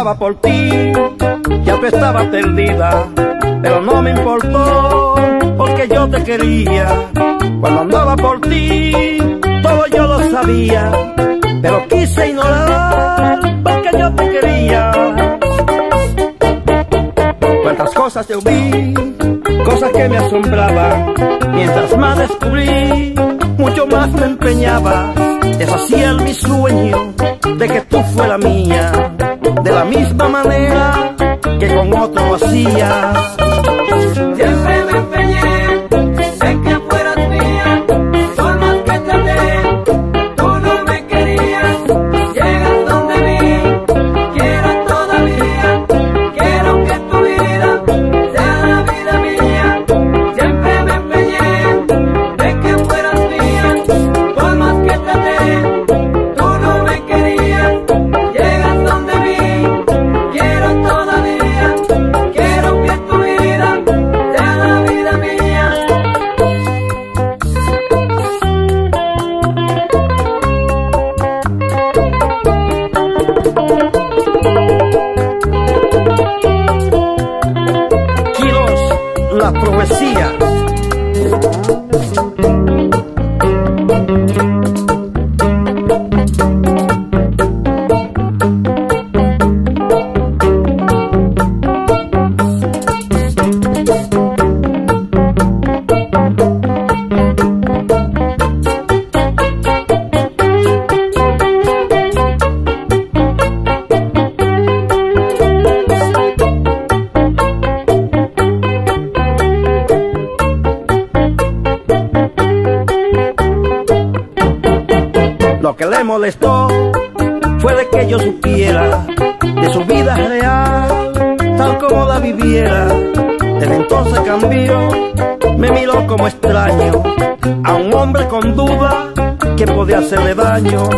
por ti, ya tú estabas perdida, pero no me importó, porque yo te quería. Cuando andaba por ti, todo yo lo sabía, pero quise ignorar, porque yo te quería. Cuántas cosas yo vi, cosas que me asombraban, mientras más descubrí, mucho más me empeñaba. Deshacía mi sueño de que tú fuera mía, de la misma manera que con otro lo la Lo que le molestó fue de que yo supiera de su vida real, tal como la viviera. Desde entonces cambió, me miró como extraño a un hombre con duda que podía hacerle daño.